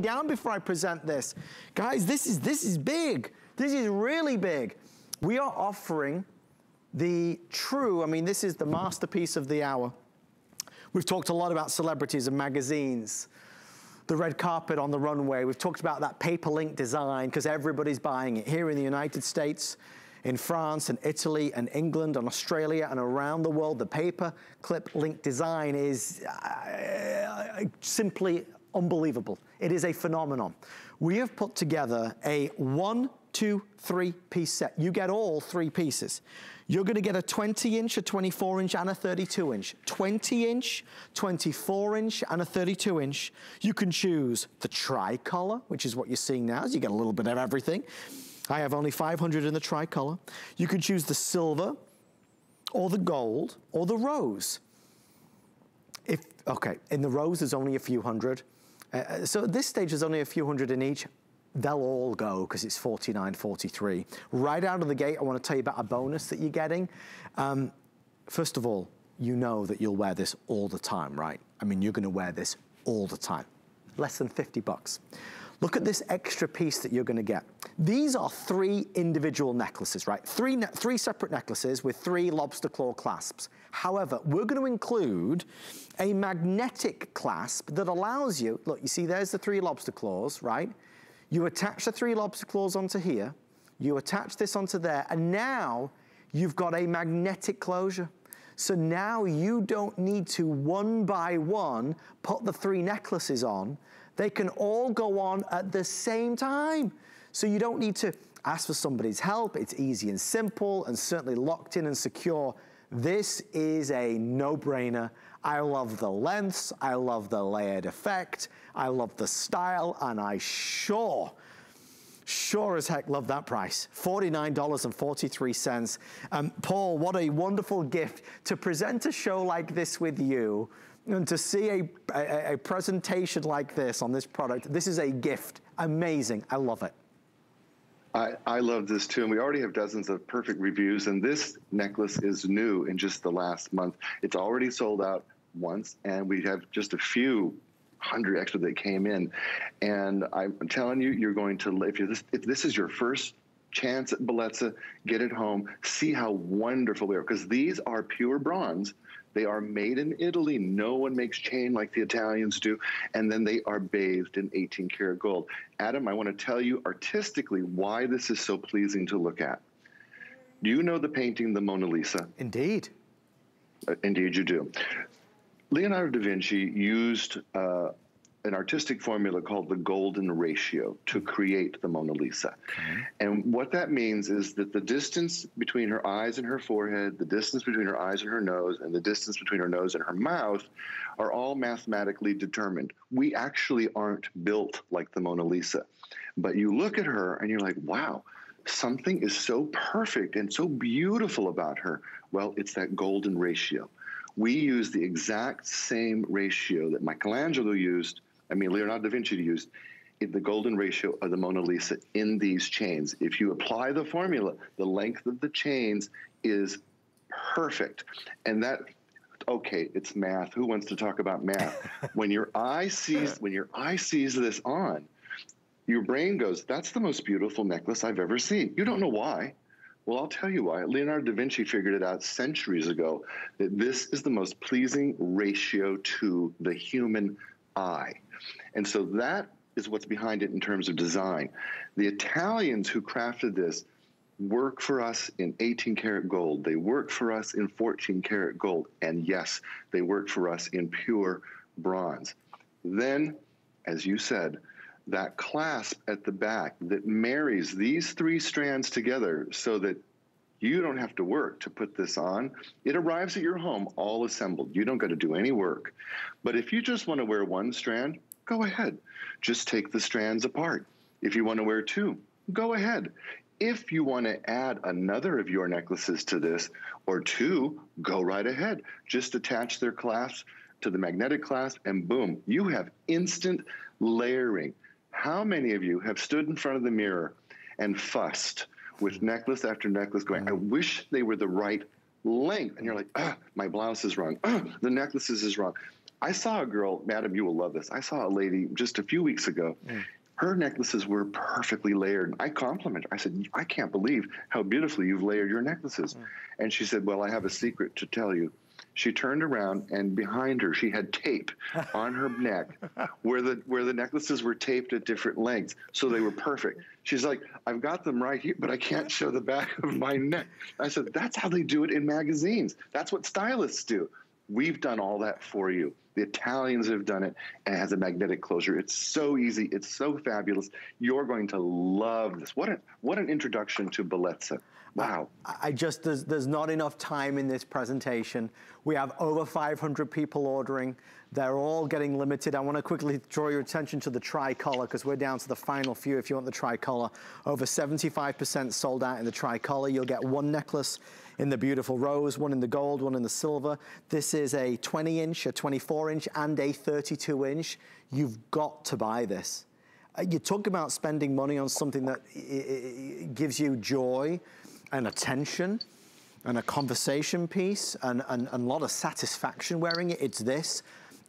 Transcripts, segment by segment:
down before I present this. Guys, this is, this is big. This is really big. We are offering the true, I mean, this is the masterpiece of the hour. We've talked a lot about celebrities and magazines, the red carpet on the runway. We've talked about that paper link design because everybody's buying it. Here in the United States, in France and Italy and England and Australia and around the world, the paper clip link design is uh, simply unbelievable. It is a phenomenon. We have put together a one, two, three piece set. You get all three pieces. You're gonna get a 20 inch, a 24 inch, and a 32 inch. 20 inch, 24 inch, and a 32 inch. You can choose the tricolor, which is what you're seeing now, so you get a little bit of everything. I have only 500 in the tricolor. You can choose the silver, or the gold, or the rose. If, okay, in the rose, there's only a few hundred. Uh, uh so at this stage, there's only a few hundred in each they'll all go because it's 49.43. Right out of the gate, I want to tell you about a bonus that you're getting. Um, first of all, you know that you'll wear this all the time, right? I mean, you're going to wear this all the time. Less than 50 bucks. Look at this extra piece that you're gonna get. These are three individual necklaces, right? Three, ne three separate necklaces with three lobster claw clasps. However, we're gonna include a magnetic clasp that allows you, look, you see there's the three lobster claws, right? You attach the three lobster claws onto here, you attach this onto there, and now you've got a magnetic closure. So now you don't need to one by one put the three necklaces on. They can all go on at the same time. So you don't need to ask for somebody's help. It's easy and simple and certainly locked in and secure. This is a no-brainer. I love the lengths, I love the layered effect, I love the style, and I sure, sure as heck love that price. $49.43. Um, Paul, what a wonderful gift to present a show like this with you and to see a, a, a presentation like this on this product. This is a gift. Amazing. I love it. I, I love this too, and we already have dozens of perfect reviews, and this necklace is new in just the last month. It's already sold out once, and we have just a few hundred extra that came in. And I'm telling you, you're going to, if, this, if this is your first chance at Bellezza, get it home, see how wonderful they are, because these are pure bronze. They are made in Italy. No one makes chain like the Italians do. And then they are bathed in 18 karat gold. Adam, I want to tell you artistically why this is so pleasing to look at. Do you know the painting, the Mona Lisa? Indeed. Uh, indeed, you do. Leonardo da Vinci used uh, an artistic formula called the golden ratio to create the Mona Lisa. Okay. And what that means is that the distance between her eyes and her forehead, the distance between her eyes and her nose, and the distance between her nose and her mouth are all mathematically determined. We actually aren't built like the Mona Lisa. But you look at her and you're like, wow, something is so perfect and so beautiful about her. Well, it's that golden ratio we use the exact same ratio that Michelangelo used, I mean, Leonardo da Vinci used, the golden ratio of the Mona Lisa in these chains. If you apply the formula, the length of the chains is perfect. And that okay, it's math. Who wants to talk about math? when your eye sees when your eye sees this on, your brain goes, that's the most beautiful necklace I've ever seen. You don't know why. Well, I'll tell you why. Leonardo da Vinci figured it out centuries ago that this is the most pleasing ratio to the human eye. And so that is what's behind it in terms of design. The Italians who crafted this work for us in 18 karat gold. They work for us in 14 karat gold. And yes, they work for us in pure bronze. Then, as you said, that clasp at the back that marries these three strands together so that you don't have to work to put this on. It arrives at your home all assembled. You don't got to do any work. But if you just want to wear one strand, go ahead. Just take the strands apart. If you want to wear two, go ahead. If you want to add another of your necklaces to this or two, go right ahead. Just attach their clasp to the magnetic clasp and boom, you have instant layering. How many of you have stood in front of the mirror and fussed with necklace after necklace going, I wish they were the right length? And you're like, ah, my blouse is wrong. Ah, the necklaces is wrong. I saw a girl, madam, you will love this. I saw a lady just a few weeks ago. Mm. Her necklaces were perfectly layered. I complimented her. I said, I can't believe how beautifully you've layered your necklaces. Mm. And she said, Well, I have a secret to tell you. She turned around and behind her she had tape on her neck where the where the necklaces were taped at different lengths so they were perfect. She's like, I've got them right here, but I can't show the back of my neck. I said, That's how they do it in magazines. That's what stylists do. We've done all that for you. The Italians have done it and it has a magnetic closure. It's so easy. It's so fabulous. You're going to love this. What an, what an introduction to Bellezza. Wow. I, I just, there's, there's not enough time in this presentation. We have over 500 people ordering. They're all getting limited. I want to quickly draw your attention to the tricolor because we're down to the final few if you want the tricolor. Over 75% sold out in the tricolor. You'll get one necklace in the beautiful rose, one in the gold, one in the silver. This is a 20 inch, a 24 inch, and a 32 inch. You've got to buy this. Uh, you talk about spending money on something that gives you joy, and attention and a conversation piece and, and, and a lot of satisfaction wearing it. It's this.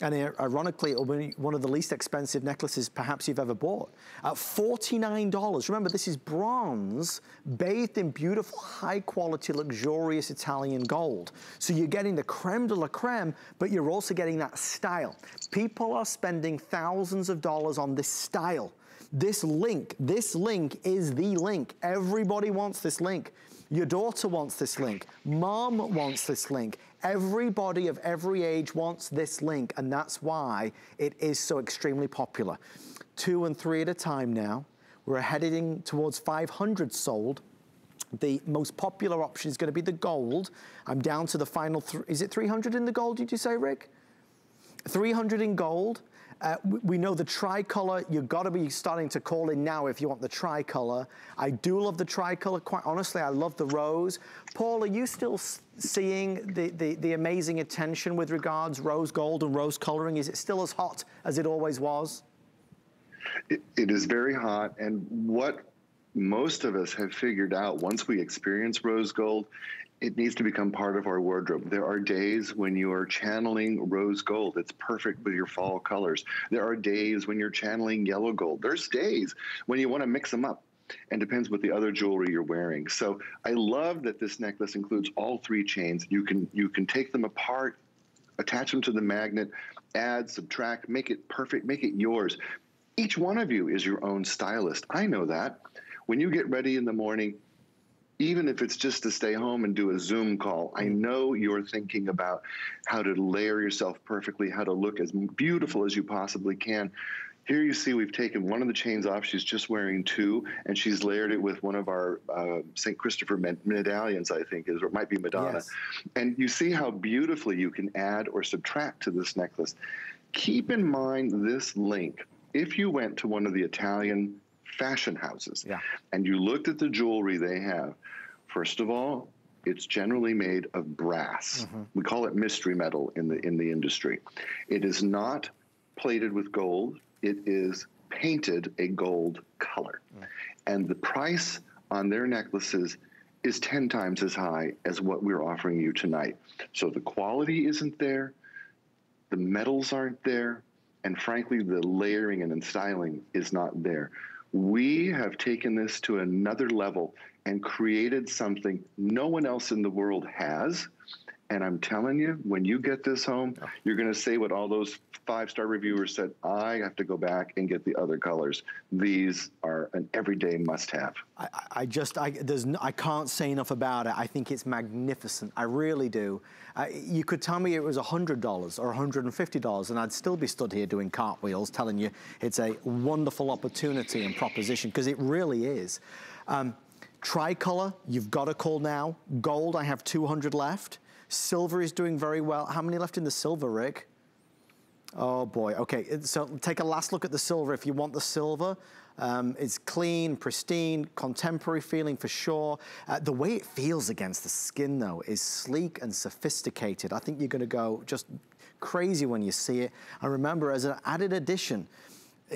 And ironically, it'll be one of the least expensive necklaces perhaps you've ever bought. At $49, remember this is bronze, bathed in beautiful, high quality, luxurious Italian gold. So you're getting the creme de la creme, but you're also getting that style. People are spending thousands of dollars on this style. This link, this link is the link. Everybody wants this link. Your daughter wants this link. Mom wants this link. Everybody of every age wants this link, and that's why it is so extremely popular. Two and three at a time now. We're heading towards 500 sold. The most popular option is going to be the gold. I'm down to the final, is it 300 in the gold, did you say, Rick? 300 in gold. Uh, we know the tricolor, you've got to be starting to call in now if you want the tricolor. I do love the tricolor, quite honestly, I love the rose. Paul, are you still seeing the, the, the amazing attention with regards rose gold and rose coloring? Is it still as hot as it always was? it, it is very hot, and what most of us have figured out once we experience rose gold it needs to become part of our wardrobe. There are days when you are channeling rose gold. It's perfect with your fall colors. There are days when you're channeling yellow gold. There's days when you want to mix them up and depends what the other jewelry you're wearing. So I love that this necklace includes all three chains. You can you can take them apart, attach them to the magnet, add, subtract, make it perfect, make it yours. Each one of you is your own stylist. I know that. When you get ready in the morning, even if it's just to stay home and do a Zoom call, I mm. know you're thinking about how to layer yourself perfectly, how to look as beautiful as you possibly can. Here you see we've taken one of the chains off. She's just wearing two, and she's layered it with one of our uh, St. Christopher medallions, I think, is or it might be Madonna. Yes. And you see how beautifully you can add or subtract to this necklace. Keep in mind this link. If you went to one of the Italian fashion houses yeah. and you looked at the jewelry they have, first of all, it's generally made of brass. Mm-hmm. We call it mystery metal in the in the industry. It is not plated with gold. It is painted a gold color. Mm. And the price on their necklaces is 10 times as high as what we're offering you tonight. So the quality isn't there, the metals aren't there, and frankly, the layering and styling is not there. We have taken this to another level and created something no one else in the world has. And I'm telling you, when you get this home, you're going to say what all those five star reviewers said I have to go back and get the other colors. These are an everyday must have. I, I just, I, there's no, I can't say enough about it. I think it's magnificent. I really do. Uh, you could tell me it was $100 or $150 and I'd still be stood here doing cartwheels telling you it's a wonderful opportunity and proposition because it really is. Um, tricolor, you've got to call now. Gold, I have 200 left. Silver is doing very well. How many left in the silver, Rick? Oh boy, okay, so take a last look at the silver. If you want the silver, um, it's clean, pristine, contemporary feeling for sure. Uh, the way it feels against the skin though is sleek and sophisticated. I think you're gonna go just crazy when you see it. And remember, as an added addition,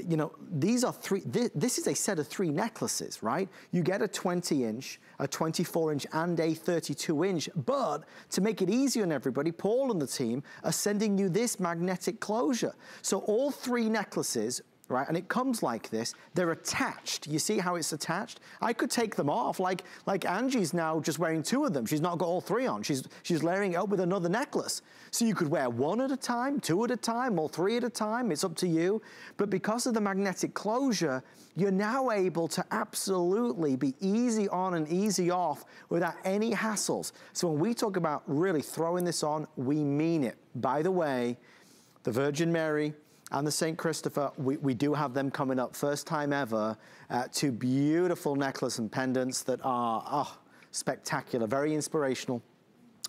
you know, these are three, this, this, is a set of three necklaces, right? You get a 20 inch, a 24 inch, and a 32 inch, but to make it easier on everybody, Paul and the team are sending you this magnetic closure. So all three necklaces right? And it comes like this. They're attached. You see how it's attached? I could take them off, like, like Angie's now just wearing two of them. She's not got all three on. She's, she's layering it up with another necklace. So you could wear one at a time, two at a time, or three at a time. It's up to you. But because of the magnetic closure, you're now able to absolutely be easy on and easy off without any hassles. So when we talk about really throwing this on, we mean it. By the way, the Virgin Mary, and the St. Christopher, we, we do have them coming up, first time ever, uh, two beautiful necklace and pendants that are oh, spectacular, very inspirational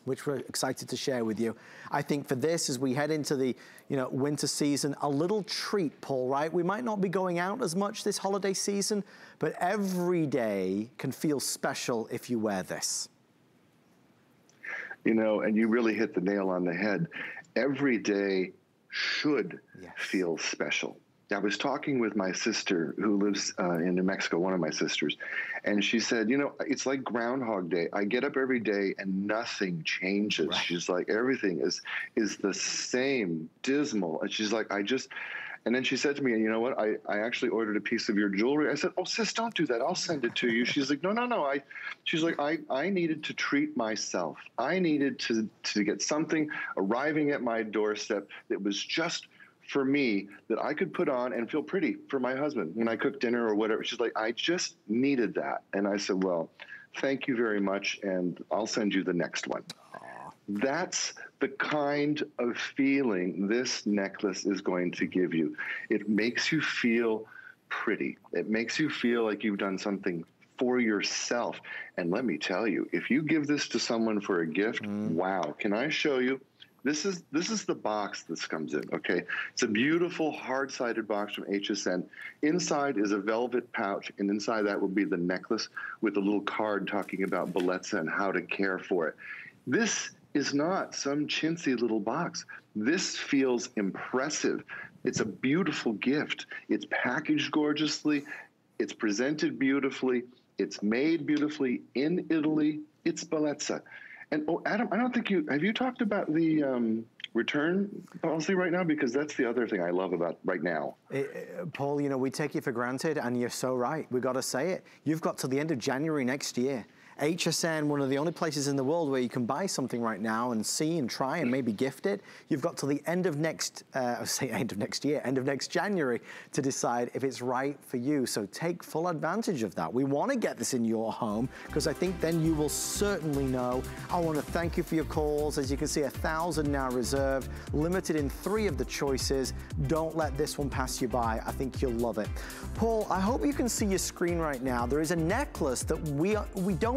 which we're excited to share with you. I think for this, as we head into the you know winter season, a little treat, Paul, right? We might not be going out as much this holiday season, but every day can feel special if you wear this. You know, and you really hit the nail on the head. Every day should yes. feel special. I was talking with my sister who lives uh, in New Mexico, one of my sisters, and she said, You know, it's like Groundhog Day. I get up every day and nothing changes. Right. She's like, Everything is is the same, dismal. And she's like, I just, and then she said to me, you know what? I, I actually ordered a piece of your jewelry. I said, oh, sis, don't do that. I'll send it to you. She's like, no, no, no. I, she's like, I, I needed to treat myself. I needed to, to get something arriving at my doorstep that was just for me that I could put on and feel pretty for my husband when I cook dinner or whatever. She's like, I just needed that. And I said, well, thank you very much. And I'll send you the next one. That's the kind of feeling this necklace is going to give you. It makes you feel pretty. It makes you feel like you've done something for yourself. And let me tell you, if you give this to someone for a gift, mm. wow, can I show you? This is this is the box this comes in. Okay, it's a beautiful hard-sided box from HSN. Inside is a velvet pouch, and inside that will be the necklace with a little card talking about Bellezza and how to care for it. This is not some chintzy little box. This feels impressive. It's a beautiful gift. It's packaged gorgeously. It's presented beautifully. It's made beautifully in Italy. It's Bellezza. And oh, Adam, I don't think you have you talked about the um, return policy right now because that's the other thing I love about right now. It, uh, Paul, you know we take you for granted, and you're so right. We got to say it. You've got to the end of January next year. HSN, one of the only places in the world where you can buy something right now and see and try and maybe gift it. You've got to the end of next, uh, say end of next year, end of next January to decide if it's right for you. So take full advantage of that. We want to get this in your home because I think then you will certainly know. I want to thank you for your calls. As you can see, a thousand now reserved, limited in three of the choices. Don't let this one pass you by. I think you'll love it. Paul, I hope you can see your screen right now. There is a necklace that we, we don't